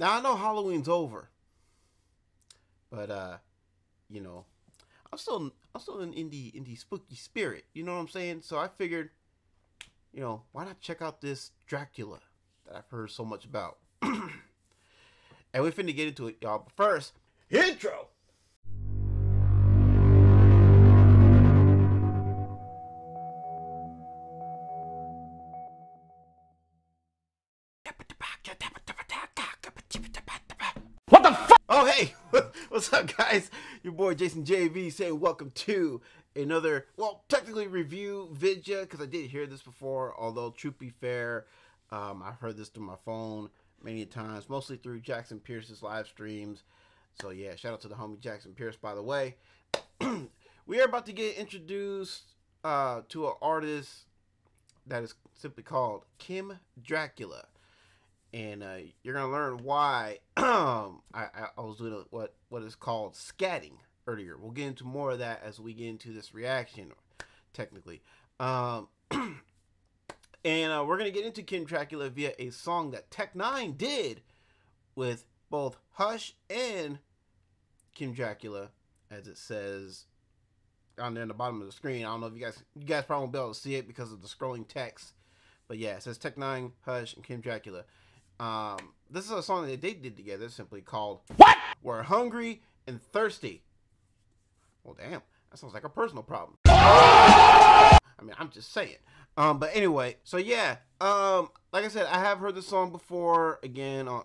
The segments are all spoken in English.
Now I know Halloween's over, but uh, you know, I'm still I'm still in indie indie spooky spirit. You know what I'm saying? So I figured, you know, why not check out this Dracula that I've heard so much about? and we're finna get into it, y'all. But first, intro. Oh hey, what's up, guys? Your boy Jason JV saying welcome to another, well, technically review vidya because I did hear this before. Although, truth be fair, um, I've heard this through my phone many times, mostly through Jackson Pierce's live streams. So yeah, shout out to the homie Jackson Pierce, by the way. we are about to get introduced uh, to an artist that is simply called Kim Dracula and uh, you're gonna learn why um, I, I, I was doing a, what what is called scatting earlier. We'll get into more of that as we get into this reaction, technically. Um, and uh, we're gonna get into Kim Dracula via a song that Tech N9ne did with both Hush and Kim Dracula, as it says down there in the bottom of the screen. I don't know if you guys you guys probably won't be able to see it because of the scrolling text. But yeah, it says Tech N9ne, Hush, and Kim Dracula. Um, this is a song that they did together, simply called What? We're Hungry and Thirsty. Well, damn, that sounds like a personal problem. I mean, I'm just saying. Um, but anyway, so yeah, um, like I said, I have heard this song before. Again, on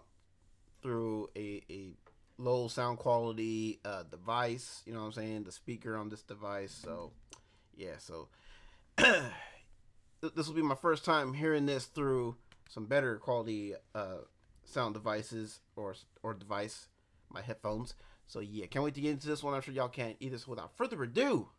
through a a low sound quality uh device. You know what I'm saying? The speaker on this device. So yeah, so this will be my first time hearing this through some better quality uh, sound devices or or device, my headphones. So yeah, can't wait to get into this one. I'm sure y'all can't either. So without further ado,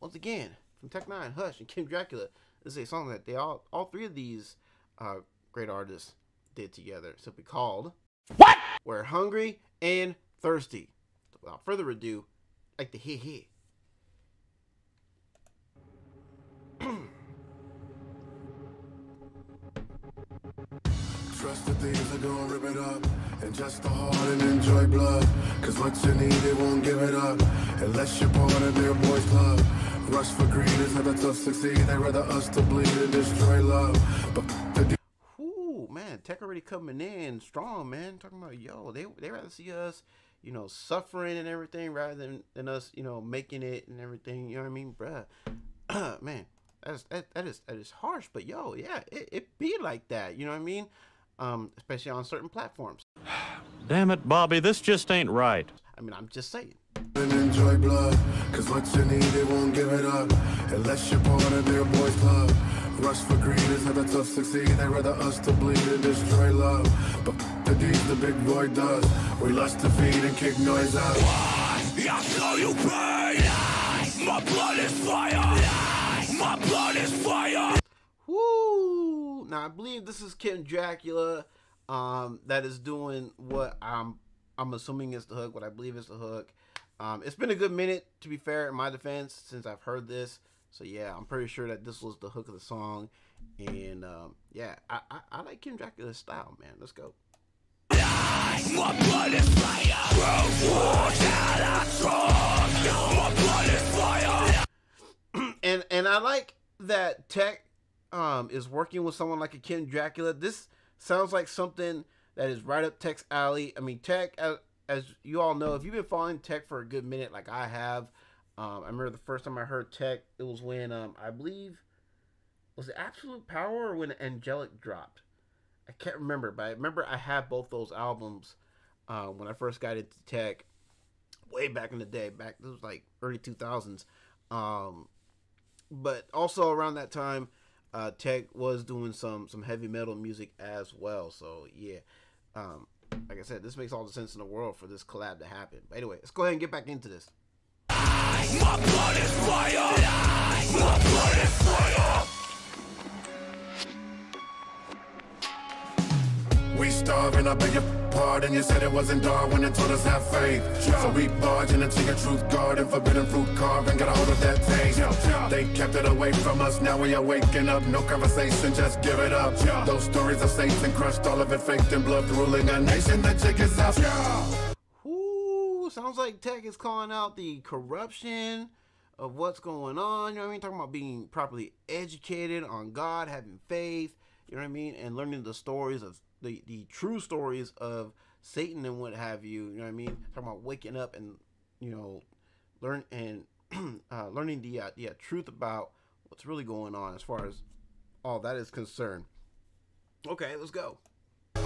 once again from Tech N9ne, Hush, and Kim Dracula, this is a song that they all all three of these uh, great artists did together. Simply called What? "We're Hungry and Thirsty." So without further ado, like the hit hit. Trust the thieves are gonna rip it up. And just the heart and enjoy blood. Cause what you need, they won't give it up. Unless you're part of their boys club. Rush for greed is how the tough succeed. They rather us to bleed and destroy love. But the Ooh, man, Tech already coming in strong, man. Talking about yo, they they rather see us, you know, suffering and everything rather than, than us, you know, making it and everything. You know what I mean, bruh? man, that's that, that is that is harsh, but yo, yeah, it, it be like that. You know what I mean? Um, especially on certain platforms. Damn it, Bobby, this just ain't right. I mean, I'm just saying. and enjoy blood. Cause what you need, they won't give it up. Unless you're part of their boys club. Rush for greed is how the tough succeed. They rather us to bleed and destroy love. But the deeds the big boy does. We lust to feed and kick noise out. I feel you pain. My blood is fire. My blood is fire. Woo! Now I believe this is Kim Dracula, um, that is doing what I'm I'm assuming is the hook. What I believe is the hook. Um, it's been a good minute, to be fair, in my defense, since I've heard this. So yeah, I'm pretty sure that this was the hook of the song, and um, yeah, I, I I like Kim Dracula's style, man. Let's go. And and I like that Tech um is working with someone like a Kim Dracula. This sounds like something that is right up Tech's alley. I mean, Tech, as, as you all know, if you've been following Tech for a good minute, like I have, um, I remember the first time I heard Tech, it was when um I believe was it Absolute Power or when Anghellic dropped. I can't remember, but I remember I had both those albums uh, when I first got into Tech, way back in the day. Back this was like early two thousands. Um, but also around that time, uh, Tech was doing some some heavy metal music as well. So yeah, um, like I said, this makes all the sense in the world for this collab to happen. But anyway, let's go ahead and get back into this. My blood is fire. My blood is fire. We starving. I beg your pardon. You said it wasn't Darwin and told us have faith. So we barging into your truth garden, forbidden fruit carving. Got a hold of that taste. They kept it away from us. Now we are waking up. No conversation, just give it up. Those stories of Satan crushed all of it, faked in blood, ruling a nation. The chick is out. Ooh, sounds like Tech is calling out the corruption of what's going on. You know what I mean? Talking about being properly educated on God, having faith. You know what I mean? And learning the stories of the the true stories of Satan and what have you. You know what I mean? Talking about waking up and you know learn and uh, learning the uh, the uh, truth about what's really going on as far as all that is concerned. Okay, let's go.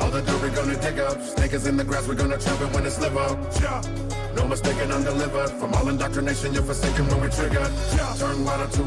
All the dirt we're gonna dig up. Snake is in the grass, we're gonna chop it when it's live up. Yeah. No mistaken, I'm delivered. From all indoctrination, you're forsaken when we trigger. Yeah. Turn water to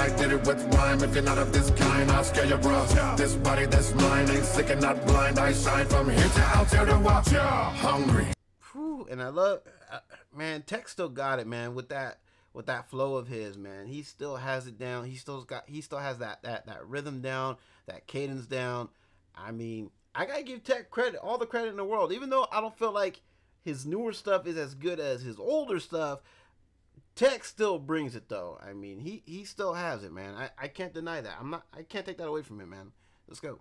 I did it with rhyme. If you're not of this kind, I'll scare you, bro. This body, this mind, ain't sick and not blind. I shine from here to out here to watch. Yeah. Hungry. Whew, and I love, uh, man. Tech still got it, man. With that, with that flow of his, man. He still has it down. He still got, he still has that that that rhythm down, that cadence down. I mean, I gotta give Tech credit, all the credit in the world. Even though I don't feel like his newer stuff is as good as his older stuff, Tech still brings it though. I mean, he he still has it, man. I, I can't deny that. I'm not. I can't take that away from him, man. Let's go.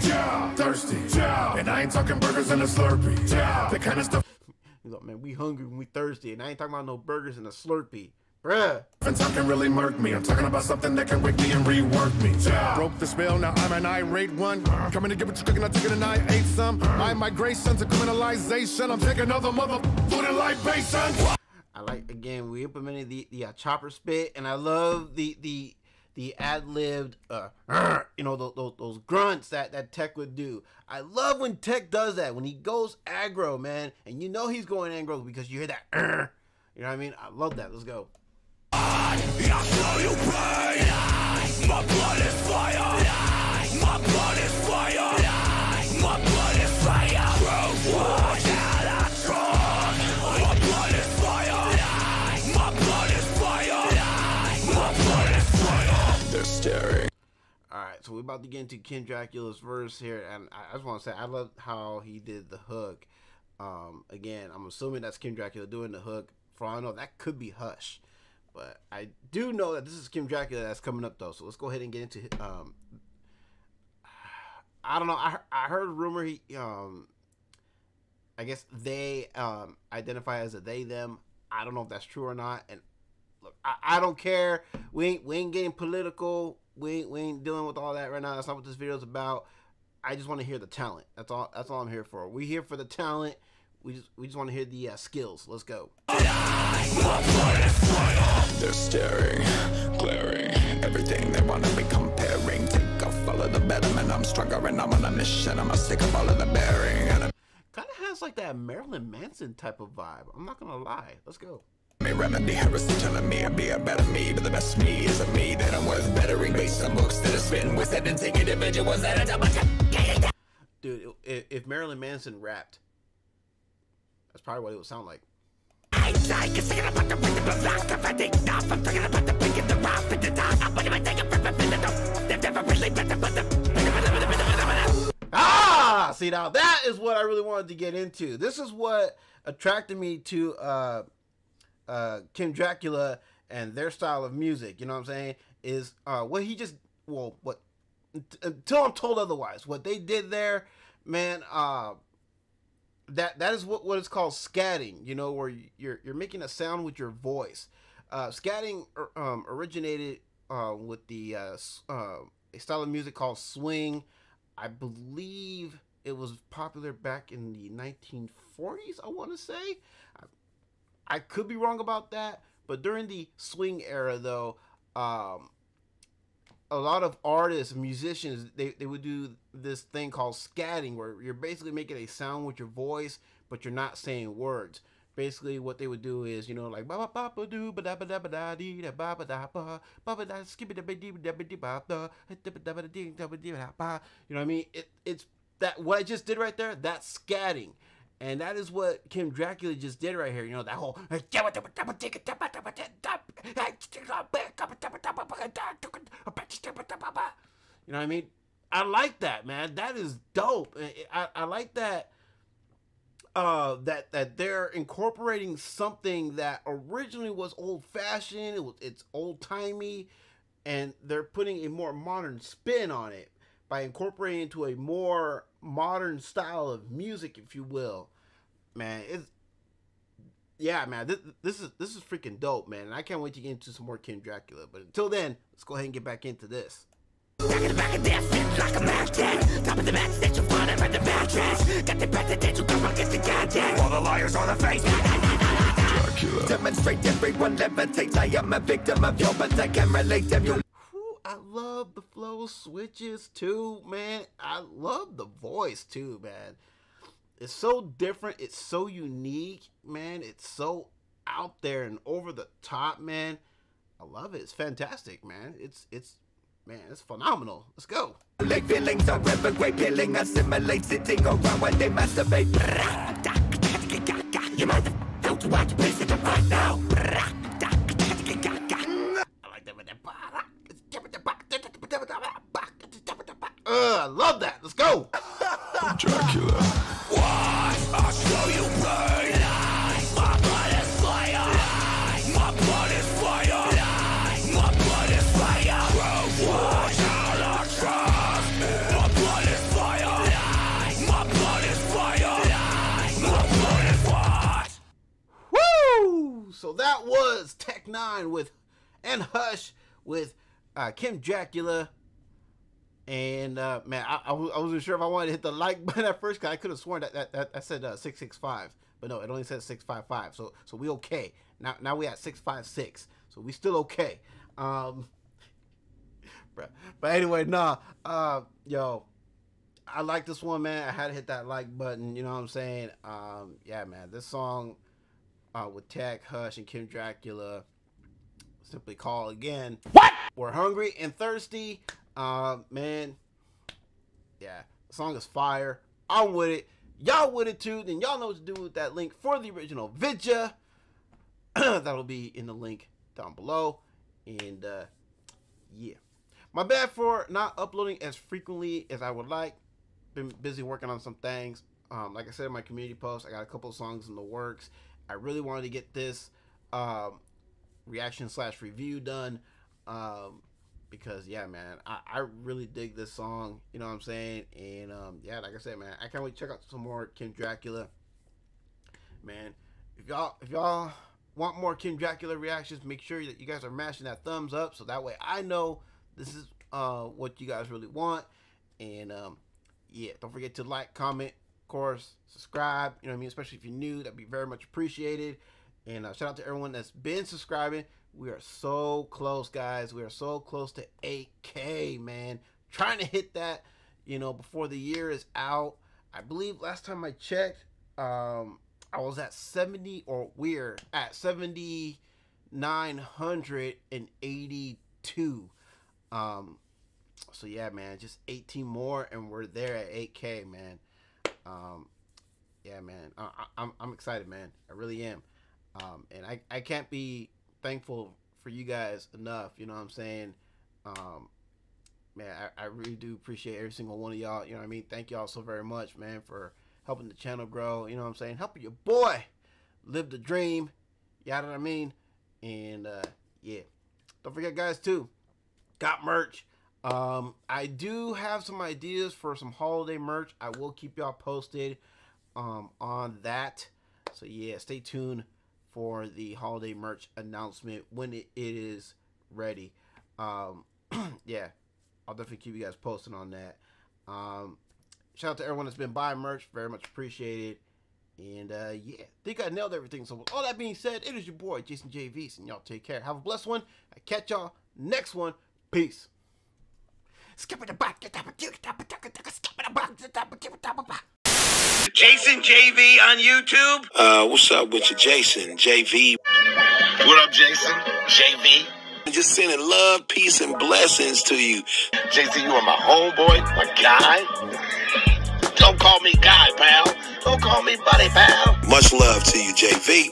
Yeah. Thirsty. Yeah. And I ain't talking burgers and a Slurpee. Yeah. The kind of stuff. He's like, man, we hungry when we thirsty, and I ain't talking about no burgers and a Slurpee, bruh. And some can really murk me. I'm talking about something that can wake me and rework me. Yeah. Broke the spell, now I'm an irate one. Uh-huh. Coming to get what you're cooking, I took taking and I ate some. Uh-huh. My migration to criminalization. I'm taking another mother food and libation. I like again we implemented the the uh, chopper spit, and I love the the the ad libbed uh you know those, those grunts that that Tech would do. I love when Tech does that when he goes aggro, man, and you know he's going aggro because you hear that. "Arr." You know what I mean? I love that. Let's go. My blood is fire. My blood All right, so we're about to get into Kim Dracula's verse here, and I I just want to say I love how he did the hook. Um, again, I'm assuming that's Kim Dracula doing the hook. For all I know, that could be Hush, but I do know that this is Kim Dracula that's coming up though. So let's go ahead and get into. Um, I don't know. I I heard a rumor he um. I guess they um identify as a they them. I don't know if that's true or not, and look, I, I don't care. We ain't we ain't getting political. We ain't we ain't dealing with all that right now. That's not what this video is about. I just want to hear the talent. That's all. That's all I'm here for. We here for the talent. We just we just want to hear the uh, skills. Let's go. They're staring, glaring. Everything they wanna be comparing. Take off all of the betterment. I'm stronger and I'm on a mission. I'm sick of all of the bearing. Kind of has like that Marilyn Manson type of vibe. I'm not gonna lie. Let's go. Me remedy heresy telling me I'd be a better me, but the best me isn't me. That I'm worth bettering based on books that are spitting with it and individuals that are double Dude, if, if Marilyn Manson rapped, that's probably what it would sound like. Ah, see now that is what I really wanted to get into. This is what attracted me to uh, uh, Kim Dracula and their style of music. You know what I'm saying? Is uh, what he just well, what until I'm told otherwise. What they did there, man. Uh, that that is what what is called scatting. You know, where you're you're making a sound with your voice. Uh, scatting er, um, originated uh, with the uh, uh, a style of music called swing. I believe it was popular back in the 1940s. I want to say. I, could be wrong about that, but during the swing era, though, um, a lot of artists, musicians, they, they would do this thing called scatting, where you're basically making a sound with your voice, but you're not saying words. Basically, what they would do is, you know, like ba ba ba ba do ba da ba da ba da dee da ba ba da ba ba ba da skip da ba dee da ba dee ba da da ba da ba dee da ba dee da ba. You know what I mean? It it's that what I just did right there. That's scatting. And that is what Kim Dracula just did right here. You know, that whole. You know what I mean? I like that, man. That is dope. I, I like that. Uh, that that they're incorporating something that originally was old fashioned. It was it's old timey, and they're putting a more modern spin on it by incorporating into a more modern style of music, if you will. Man, it's yeah, man. This, this is this is freaking dope, man. And I can't wait to get into some more Kim Dracula. But until then, let's go ahead and get back into this. Back in the back of death, feels like a magnet. Top of the match that you find under the mattress. Got the breath that you come against the goddamn. All the liars on the face. Dracula. Demonstrate everyone levitates. I am a victim of your, but I can relate them. You Whew, I love the flow switches too, man. I love the voice too, man. It's so different. It's so unique, man. It's so out there and over the top, man. I love it. It's fantastic, man. It's it's man, it's phenomenal. Let's go. like feelings are great. Assimilate, sitting around when they masturbate. You right now. I love that. Let's go. Dracula. I'll show you pain. My blood is fire. My blood is fire. My blood is fire. Watch out, I trust. My blood is fire. My blood is fire. My blood is what? Woo! So that was Tech N9ne with and Hush with uh, Kim Dracula. And uh, man, I, I, was, I wasn't sure if I wanted to hit the like button at first because I could have sworn that that, that, that said uh, six six five, but no, it only says six five five. So so we okay now. Now we at six five six, so we still okay. Um, but anyway, nah, uh, yo, I like this one, man. I had to hit that like button. You know what I'm saying? Um, yeah, man, this song uh, with Tech Hush and Kim Dracula, simply call again. What? We're hungry and thirsty. Uh, man, yeah, song is fire. I'm with it. Y'all with it too. Then y'all know what to do with that link for the original Vidya. That'll be in the link down below. And uh, yeah, my bad for not uploading as frequently as I would like. Been busy working on some things. Um, like I said in my community post, I got a couple songs in the works. I really wanted to get this um, reaction slash review done. Um, because yeah, man, I, I really dig this song. You know what I'm saying? And um, yeah, like I said, man, I can't wait to check out some more Kim Dracula. Man, if y'all if y'all want more Kim Dracula reactions, make sure that you guys are mashing that thumbs up so that way I know this is uh what you guys really want. And um, yeah, don't forget to like, comment, of course, subscribe. You know what I mean? Especially if you're new, that'd be very much appreciated. And uh, shout out to everyone that's been subscribing. We are so close, guys. We are so close to 8K, man. Trying to hit that, you know, before the year is out. I believe last time I checked, um, I was at 70, or we're at 7,982. Um, so yeah, man, just 18 more, and we're there at 8K, man. Um, yeah, man, I, I, I'm I'm excited, man. I really am. Um, and I, I can't be thankful for you guys enough. You know what I'm saying? Um, man, I, I really do appreciate every single one of y'all. You know what I mean? Thank y'all so very much, man, for helping the channel grow. You know what I'm saying? Helping your boy live the dream. You know what I mean? And uh, yeah, don't forget, guys, too. Got merch. Um, I do have some ideas for some holiday merch. I will keep y'all posted um, on that. So yeah, stay tuned for the holiday merch announcement when it, it is ready. Um, yeah, I'll definitely keep you guys posted on that. Um, shout out to everyone that's been buying merch, very much appreciated. And uh, yeah, think I nailed everything. So with all that being said, it is your boy Jason J. Vease, and y'all take care. Have a blessed one. I catch y'all next one. Peace. Jason JV on YouTube. Uh, what's up with you, Jason? JV. What up, Jason? JV. Just sending love, peace, and blessings to you. Jason, you are my homeboy, my guy. Don't call me guy, pal. Don't call me buddy, pal. Much love to you, JV.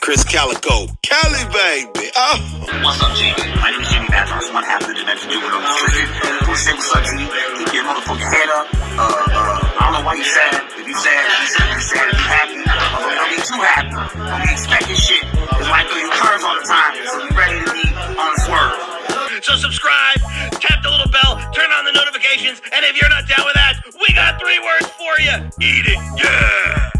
Krizz Kaliko. Cali, baby. Oh. What's up, JV? My name's Jimmy That's what's what happened to the next dude on the street. Who say what's up to you? Keep your motherfucking head up. Uh, uh, I don't know why you sad. Sad, you sad, you happy. But don't be too happy. Don't be expecting shit. Cause I throw you curves all the time. So be ready to be on the swerve. So subscribe, tap the little bell, turn on the notifications, and if you're not down with that, we got three words for you. Eat it, yeah!